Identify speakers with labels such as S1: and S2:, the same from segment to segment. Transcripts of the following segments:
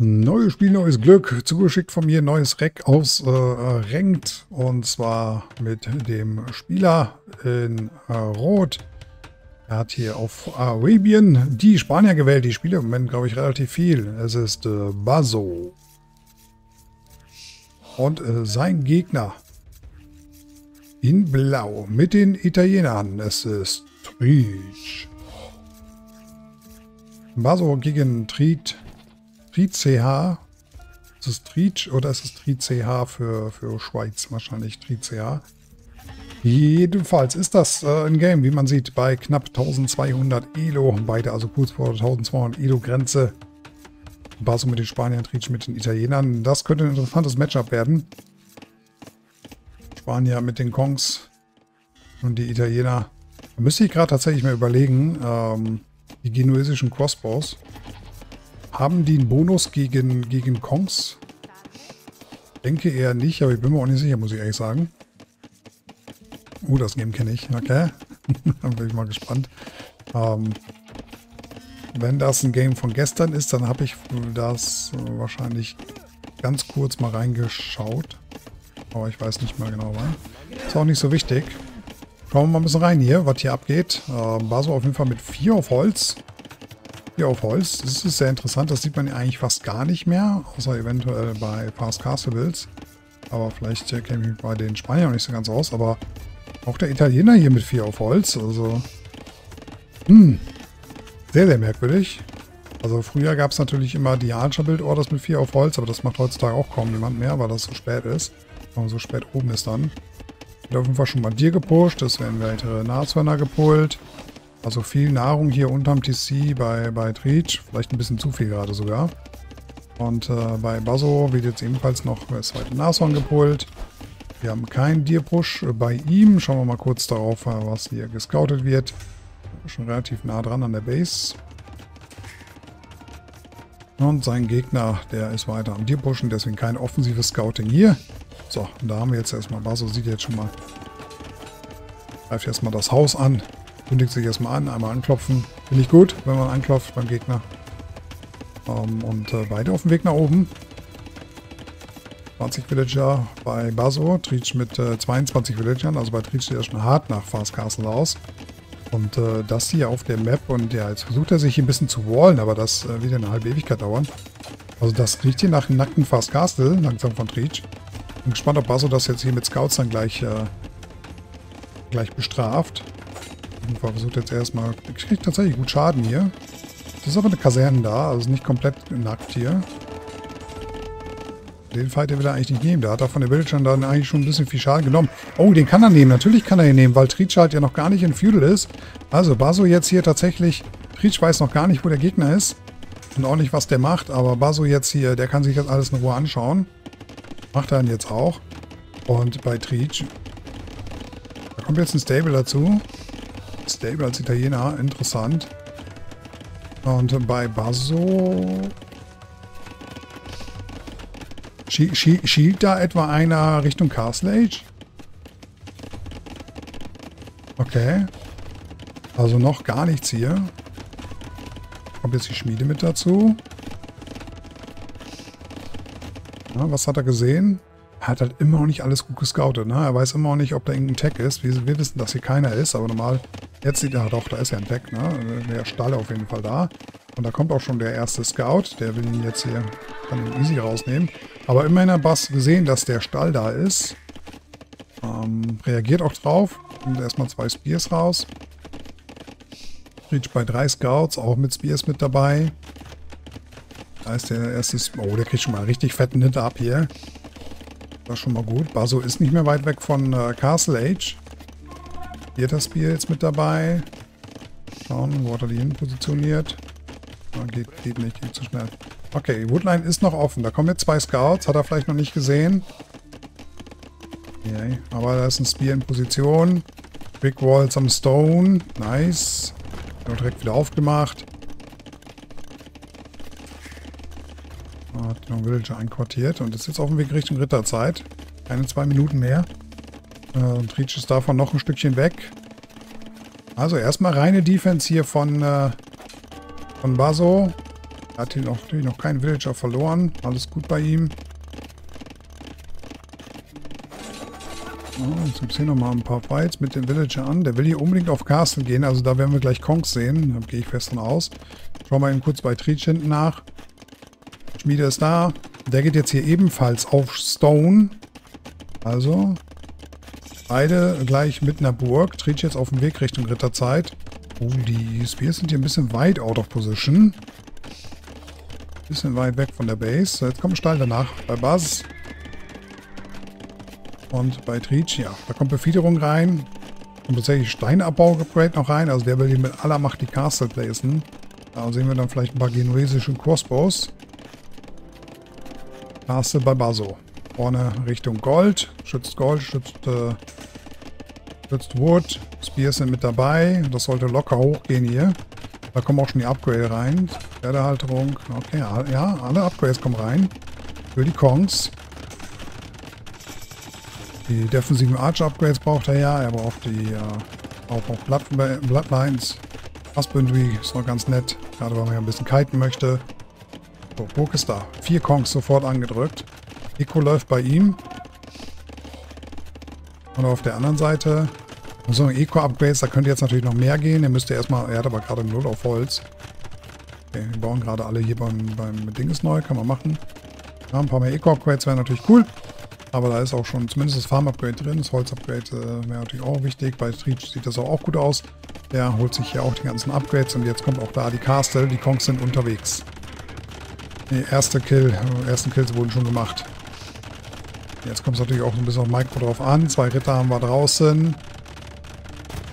S1: Neues Spiel, neues Glück. Zugeschickt von mir neues Reck aus äh, Ranked. Und zwar mit dem Spieler in äh, Rot. Er hat hier auf Arabian die Spanier gewählt. Die spielen im Moment, glaube ich, relativ viel. Es ist äh, Bazo. Und äh, sein Gegner in Blau mit den Italienern. Es ist Tric. Baso gegen Tric. Tri-CH. Ist es Tric oder ist es Tri-CH für, für Schweiz? Wahrscheinlich Tri-CH. Jedenfalls ist das äh, ein Game, wie man sieht, bei knapp 1200 Elo. Beide also kurz vor 1200 Elo-Grenze. Baso mit den Spaniern, Tric mit den Italienern. Das könnte ein interessantes Matchup werden. Spanier mit den Kongs und die Italiener. Da müsste ich gerade tatsächlich mal überlegen, ähm, die genuesischen Crossbows. Haben die einen Bonus gegen, gegen Kongs? Denke eher nicht, aber ich bin mir auch nicht sicher, muss ich ehrlich sagen. Uh, das Game kenne ich. Okay. dann bin ich mal gespannt. Ähm, wenn das ein Game von gestern ist, dann habe ich das wahrscheinlich ganz kurz mal reingeschaut. Aber ich weiß nicht mehr genau wann. Ist auch nicht so wichtig. Schauen wir mal ein bisschen rein hier, was hier abgeht. Ähm, war so auf jeden Fall mit 4 auf Holz. Hier auf Holz. Das ist sehr interessant. Das sieht man eigentlich fast gar nicht mehr. Außer eventuell bei Fast Castles. Aber vielleicht kenne ich mich bei den Spaniern nicht so ganz aus. Aber auch der Italiener hier mit 4 auf Holz. Also, hm, sehr, sehr merkwürdig. Also früher gab es natürlich immer die Archer Build Orders mit 4 auf Holz, aber das macht heutzutage auch kaum jemand mehr, weil das so spät ist. Weil so spät oben ist dann. Wird auf jeden Fall schon mal dir gepusht, es werden weitere Nashörner gepult. Also viel Nahrung hier unterm TC bei, bei Treach. Vielleicht ein bisschen zu viel gerade sogar. Und äh, bei Basso wird jetzt ebenfalls noch das zweite Nashorn gepult. Wir haben keinen Deer-Push bei ihm. Schauen wir mal kurz darauf, äh, was hier gescoutet wird. Schon relativ nah dran an der Base. Und sein Gegner, der ist weiter am Deer-Pushen, deswegen kein offensives Scouting hier. So, da haben wir jetzt erstmal Basso, sieht jetzt schon mal. Greift erstmal das Haus an. Kündigt sich erstmal an, einmal anklopfen. Finde ich gut, wenn man anklopft beim Gegner. Ähm, und äh, beide auf dem Weg nach oben. 20 Villager bei Baso, Treach mit äh, 22 Villagern. Also bei Treach sieht er schon hart nach Fast Castle aus. Und äh, das hier auf der Map. Und ja, jetzt versucht er sich hier ein bisschen zu wallen, aber das äh, wird eine halbe Ewigkeit dauern. Also das riecht hier nach einem nackten Fast Castle, langsam von Treach. Bin gespannt, ob Baso das jetzt hier mit Scouts dann gleich, äh, gleich bestraft. Und versucht jetzt erstmal... Ich kriege tatsächlich gut Schaden hier. Das ist aber eine Kaserne da, also nicht komplett nackt hier. Den Fight will er eigentlich nicht nehmen. Da hat er von den Villagern dann eigentlich schon ein bisschen viel Schaden genommen. Oh, den kann er nehmen. Natürlich kann er ihn nehmen, weil Treach halt ja noch gar nicht in Feudal ist. Also Baso jetzt hier tatsächlich... Treach weiß noch gar nicht, wo der Gegner ist. Und auch nicht, was der macht. Aber Baso jetzt hier, der kann sich das alles in Ruhe anschauen. Macht er dann jetzt auch. Und bei Treach... Da kommt jetzt ein Stable dazu. Stable als Italiener, interessant. Und bei Basso... Schielt da etwa einer Richtung Castle Age? Okay. Also noch gar nichts hier. Kommt jetzt die Schmiede mit dazu. Ja, was hat er gesehen? Er hat halt immer noch nicht alles gut gescoutet. Ne? Er weiß immer noch nicht, ob da irgendein Tag ist. Wir, wir wissen, dass hier keiner ist, aber normal Jetzt sieht er doch, da ist ja ein Deck, ne? Der Stall auf jeden Fall da. Und da kommt auch schon der erste Scout. Der will ihn jetzt hier, kann ihn easy rausnehmen. Aber immerhin hat Bass gesehen, dass der Stall da ist. Ähm, reagiert auch drauf. Nimmt erstmal zwei Spears raus. Reach bei drei Scouts, auch mit Spears mit dabei. Da ist der erste... Oh, der kriegt schon mal richtig fetten Hit ab hier. Das ist schon mal gut. Baso ist nicht mehr weit weg von äh, Castle Age. Spiel jetzt mit dabei. Schauen, wo hat er die hin positioniert. Oh, geht, geht nicht, geht zu schnell. Okay, Woodline ist noch offen. Da kommen jetzt zwei Scouts. Hat er vielleicht noch nicht gesehen. Okay, aber da ist ein Spear in Position. Big Walls am Stone. Nice. Wird direkt wieder aufgemacht. Hat noch Villager einquartiert und ist jetzt auf dem Weg Richtung Ritterzeit. Keine zwei Minuten mehr. Äh, und Reach ist davon noch ein Stückchen weg. Also erstmal reine Defense hier von, äh, von Baso. Er hat hier noch, natürlich noch keinen Villager verloren. Alles gut bei ihm. Oh, jetzt gibt es hier nochmal ein paar Fights mit dem Villager an. Der will hier unbedingt auf Castle gehen. Also da werden wir gleich Kongs sehen. Da gehe ich fest von aus. Schauen wir eben kurz bei Treach hinten nach. Schmiede ist da. Der geht jetzt hier ebenfalls auf Stone. Also beide gleich mit einer Burg. Treach jetzt auf dem Weg Richtung Ritterzeit. Oh, die Spears sind hier ein bisschen weit out of position. Bisschen weit weg von der Base. Jetzt kommt Stall danach. Bei Buzz. Und bei Treach, ja. Da kommt Befiederung rein. Und tatsächlich Steinabbau-Upgrade noch rein. Also der will hier mit aller Macht die Castle placen. Da sehen wir dann vielleicht ein paar genuesische Crossbows. Castle bei Baso. Vorne Richtung Gold. Schützt Gold, schützt, äh, schützt Wood. Spears sind mit dabei. Das sollte locker hochgehen hier. Da kommen auch schon die Upgrade rein. Pferdehalterung. Okay, ja, alle Upgrades kommen rein. Für die Kongs. Die defensiven Arch-Upgrades braucht er ja. Er braucht die äh, auch, auch Blood, Bloodlines. Husbandry ist noch ganz nett. Gerade weil man ja ein bisschen kiten möchte. So, Burg ist da. Vier Kongs sofort angedrückt. Eco läuft bei ihm. Und auf der anderen Seite so, Eco-Upgrades, da könnte jetzt natürlich noch mehr gehen. Er müsste erstmal, er hat aber gerade 0 auf Holz. Okay, wir bauen gerade alle hier beim, beim Dinges neu, kann man machen. Ja, ein paar mehr Eco-Upgrades wären natürlich cool. Aber da ist auch schon zumindest das Farm-Upgrade drin. Das Holz-Upgrade äh, wäre natürlich auch wichtig. Bei Street sieht das auch, auch gut aus. Der holt sich hier auch die ganzen Upgrades und jetzt kommt auch da die Castle. Die Kongs sind unterwegs. Die erste Kill, äh, ersten Kills wurden schon gemacht. Jetzt kommt es natürlich auch ein bisschen auf Micro drauf an. Zwei Ritter haben wir draußen.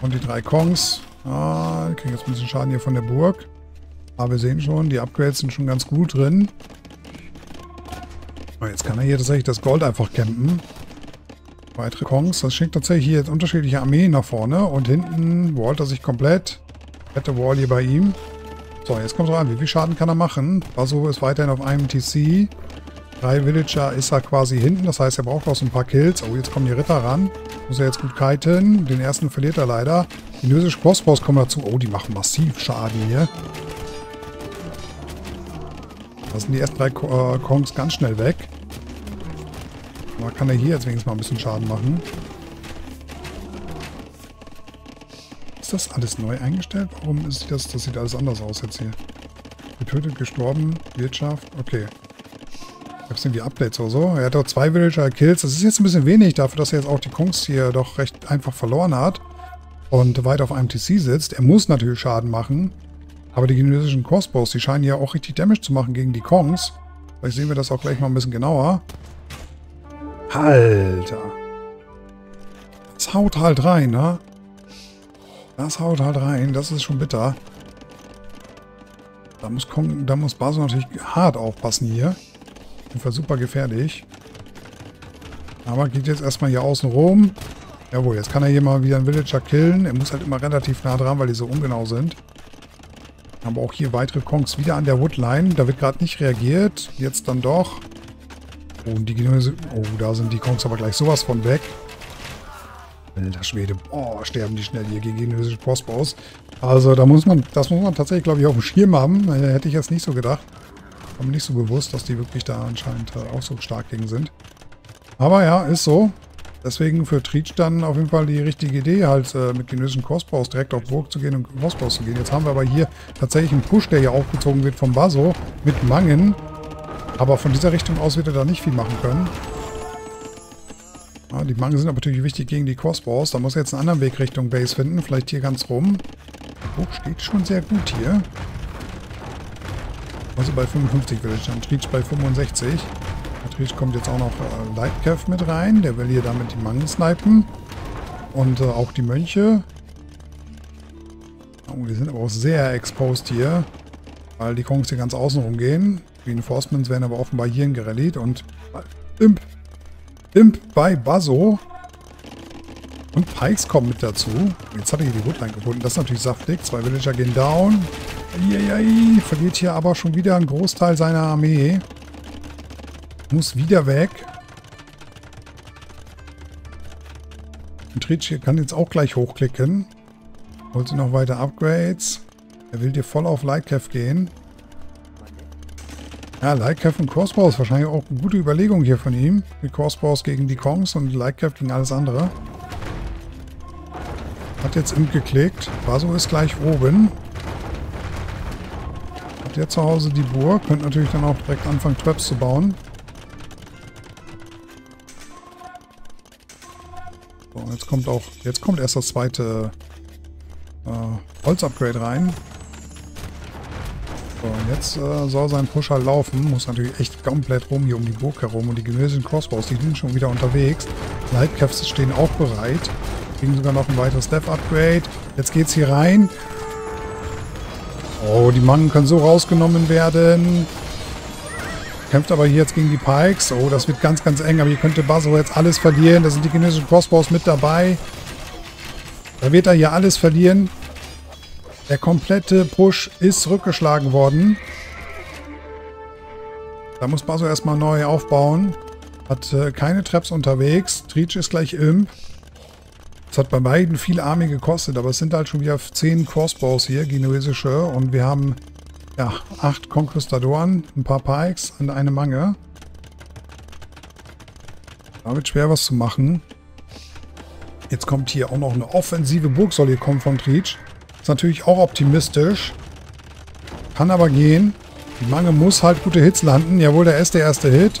S1: Und die drei Kongs. Ah, die kriegen jetzt ein bisschen Schaden hier von der Burg. Aber wir sehen schon, die Upgrades sind schon ganz gut drin. Oh, jetzt kann er hier tatsächlich das Gold einfach campen. Weitere Kongs. Das schickt tatsächlich hier jetzt unterschiedliche Armeen nach vorne. Und hinten wallt er sich komplett. Fette Wall hier bei ihm. So, jetzt kommt es an. Wie viel Schaden kann er machen? Baso ist weiterhin auf einem TC. Drei Villager ist er quasi hinten. Das heißt, er braucht auch so ein paar Kills. Oh, jetzt kommen die Ritter ran. Muss er jetzt gut kiten. Den ersten verliert er leider. Die Chinesische Crossbows kommen dazu. Oh, die machen massiv Schaden hier. Da sind die ersten drei äh, Kongs ganz schnell weg. Aber kann er hier jetzt wenigstens mal ein bisschen Schaden machen. Ist das alles neu eingestellt? Warum ist das? Das sieht alles anders aus jetzt hier. Getötet, gestorben, Wirtschaft. Okay. Gab es irgendwie Updates oder so? Er hat doch zwei Villager-Kills. Das ist jetzt ein bisschen wenig dafür, dass er jetzt auch die Kongs hier doch recht einfach verloren hat. Und weit auf einem TC sitzt. Er muss natürlich Schaden machen. Aber die chinesischen Crossbows, die scheinen ja auch richtig Damage zu machen gegen die Kongs. Vielleicht sehen wir das auch gleich mal ein bisschen genauer. Alter. Das haut halt rein, ne? Das haut halt rein. Das ist schon bitter. Da muss, da muss Baso natürlich hart aufpassen hier. Auf jeden Fall super gefährlich. Aber geht jetzt erstmal hier außen rum. Jawohl, jetzt kann er hier mal wieder einen Villager killen. Er muss halt immer relativ nah dran, weil die so ungenau sind. Aber auch hier weitere Kongs wieder an der Woodline. Da wird gerade nicht reagiert. Jetzt dann doch. Oh, die Genese oh, da sind die Kongs aber gleich sowas von weg. Alter Schwede. Oh, sterben die schnell hier gegen genuesische Crossbows. Also da muss man, das muss man tatsächlich, glaube ich, auf dem Schirm haben. Äh, hätte ich jetzt nicht so gedacht. War mir nicht so bewusst, dass die wirklich da anscheinend äh, auch so stark gegen sind. Aber ja, ist so. Deswegen für Treach dann auf jeden Fall die richtige Idee, halt äh, mit genuesischen Crossbows direkt auf Burg zu gehen und Crossbows zu gehen. Jetzt haben wir aber hier tatsächlich einen Push, der hier aufgezogen wird vom Baso mit Mangen. Aber von dieser Richtung aus wird er da nicht viel machen können. Ja, die Mangen sind aber natürlich wichtig gegen die Crossbows. Da muss er jetzt einen anderen Weg Richtung Base finden. Vielleicht hier ganz rum. Burg steht schon sehr gut hier. Also bei 55 will ich dann. Treach bei 65. Treach kommt jetzt auch noch äh, Lightcav mit rein. Der will hier damit die Mangen snipen. Und äh, auch die Mönche. Oh, die sind aber auch sehr exposed hier. Weil die Kongs hier ganz außen rumgehen. Reinforcements werden aber offenbar hierhin gerallied. Und Imp. Imp bei Bazo. Und Pikes kommen mit dazu. Jetzt hat er hier die Woodline gefunden. Das ist natürlich saftig. Zwei Villager gehen down. Eieiei, verliert hier aber schon wieder einen Großteil seiner Armee. Muss wieder weg. Und Tricci kann jetzt auch gleich hochklicken. Holt sich noch weiter Upgrades. Er will dir voll auf Lightcav gehen. Ja, Lightcraft und Crossbow ist wahrscheinlich auch eine gute Überlegung hier von ihm. Die Crossbows gegen die Kongs und Lightcraft gegen alles andere. Hat jetzt Imp geklickt. Baso ist gleich oben. Der zu Hause die Burg. Könnte natürlich dann auch direkt anfangen, Traps zu bauen. So, jetzt kommt auch, jetzt kommt erst das zweite äh, Holz-Upgrade rein. So, jetzt äh, soll sein Pusher laufen. Muss natürlich echt komplett rum hier um die Burg herum. Und die gemäßigten Crossbows, die sind schon wieder unterwegs. Lightcaps stehen auch bereit. Kriegen sogar noch ein weiteres Death-Upgrade. Jetzt geht's hier rein. Oh, die Mannen können so rausgenommen werden. Kämpft aber hier jetzt gegen die Pikes. Oh, das wird ganz, ganz eng. Aber hier könnte Basso jetzt alles verlieren. Da sind die chinesischen Crossbows mit dabei. Da wird er hier alles verlieren. Der komplette Push ist rückgeschlagen worden. Da muss Basso erstmal neu aufbauen. Hat äh, keine Traps unterwegs. Treach ist gleich Imp. Es hat bei beiden viel Army gekostet, aber es sind halt schon wieder 10 Crossbows hier, genuesische. Und wir haben ja, 8 Conquistadoren, ein paar Pikes und eine Mange. Damit schwer was zu machen. Jetzt kommt hier auch noch eine offensive Burg, soll hier kommen von Treach. Ist natürlich auch optimistisch. Kann aber gehen. Die Mange muss halt gute Hits landen. Jawohl, der ist der erste Hit.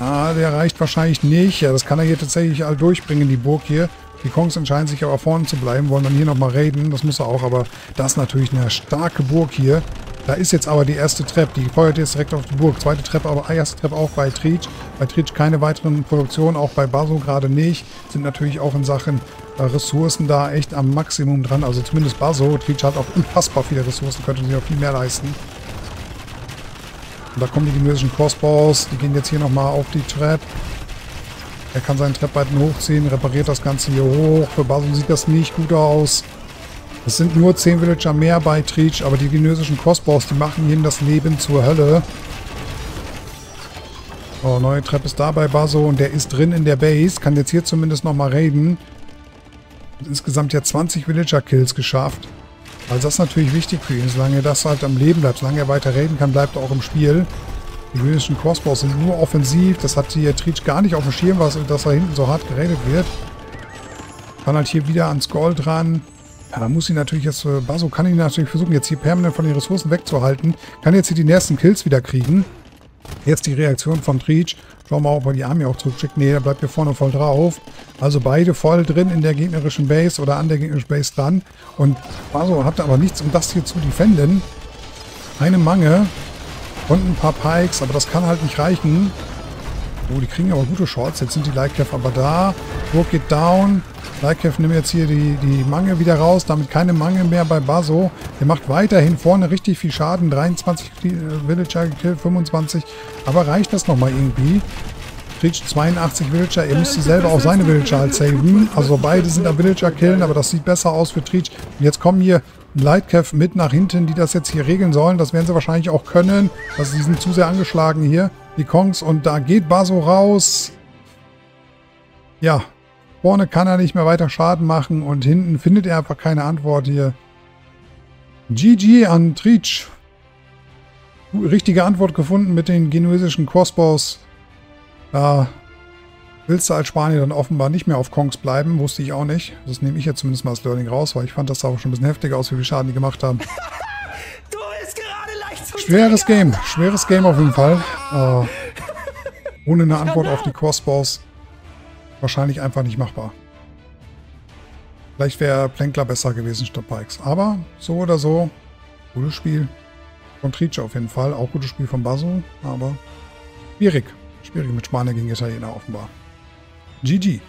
S1: Ah, der reicht wahrscheinlich nicht. Ja, das kann er hier tatsächlich all durchbringen, die Burg hier. Die Kongs entscheiden sich aber vorne zu bleiben, wollen dann hier nochmal raiden. Das muss er auch, aber das ist natürlich eine starke Burg hier. Da ist jetzt aber die erste Treppe. Die feuert jetzt direkt auf die Burg. Zweite Treppe, aber erste Treppe auch bei Treach. Bei Treach keine weiteren Produktionen, auch bei Baso gerade nicht. Sind natürlich auch in Sachen äh, Ressourcen da echt am Maximum dran. Also zumindest Baso. Treach hat auch unfassbar viele Ressourcen, könnte sich auch viel mehr leisten. Und da kommen die gemäßigten Crossbows. Die gehen jetzt hier nochmal auf die Treppe. Er kann seinen Treppweiten hochziehen, repariert das Ganze hier hoch. Für Basil sieht das nicht gut aus. Es sind nur 10 Villager mehr bei Treach, aber die genesischen Crossbows, die machen ihnen das Leben zur Hölle. Oh, neue Treppe ist da bei Baso und der ist drin in der Base. Kann jetzt hier zumindest nochmal raiden. Insgesamt ja 20 Villager-Kills geschafft. Also das ist natürlich wichtig für ihn. Solange er das halt am Leben bleibt, solange er weiter raiden kann, bleibt er auch im Spiel. Die gewöhnlichen Crossbows sind nur offensiv. Das hat hier Treach gar nicht auf dem Schirm, was, dass da hinten so hart geredet wird. Kann halt hier wieder ans Gold ran. Ja, da muss ihn natürlich jetzt, äh, Baso kann ihn natürlich versuchen, jetzt hier permanent von den Ressourcen wegzuhalten. Kann jetzt hier die nächsten Kills wieder kriegen. Jetzt die Reaktion von Treach. Schauen wir mal, ob er die Army auch zurückschickt. Nee, der bleibt hier vorne voll drauf. Also beide voll drin in der gegnerischen Base oder an der gegnerischen Base dran. Und Baso hatte aber nichts, um das hier zu defenden. Eine Mangel. Und ein paar Pikes, aber das kann halt nicht reichen. Oh, die kriegen aber gute Shots. Jetzt sind die Lightcraft aber da. Burg geht down. Lightcraft nimmt jetzt hier die, die Mange wieder raus. Damit keine Mange mehr bei Baso. Der macht weiterhin vorne richtig viel Schaden. 23 Villager gekillt, 25. Aber reicht das nochmal irgendwie? Reach 82 Villager. Er müsste selber auch seine Villager halt saven. Also beide sind am Villager killen, aber das sieht besser aus für Treach. Und jetzt kommen hier Lightcav mit nach hinten, die das jetzt hier regeln sollen. Das werden sie wahrscheinlich auch können. Also die sind zu sehr angeschlagen hier, die Kongs. Und da geht Baso raus. Ja, vorne kann er nicht mehr weiter Schaden machen und hinten findet er einfach keine Antwort hier. GG an Treach. Richtige Antwort gefunden mit den genuesischen Crossbows. Da willst du als Spanier dann offenbar nicht mehr auf Kongs bleiben, wusste ich auch nicht. Das nehme ich jetzt zumindest mal als Learning raus, weil ich fand das auch schon ein bisschen heftiger aus, wie viel Schaden die gemacht haben. Schweres Game, schweres Game auf jeden Fall. Äh, ohne eine Antwort auf die Crossbows wahrscheinlich einfach nicht machbar. Vielleicht wäre Plänkler besser gewesen statt Pikes. Aber so oder so, gutes Spiel. Von Trice auf jeden Fall. Auch gutes Spiel von Basso, aber schwierig. Schwierig mit Spanier gegen Italiener offenbar. GG.